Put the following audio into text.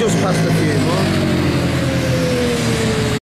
just past the fume.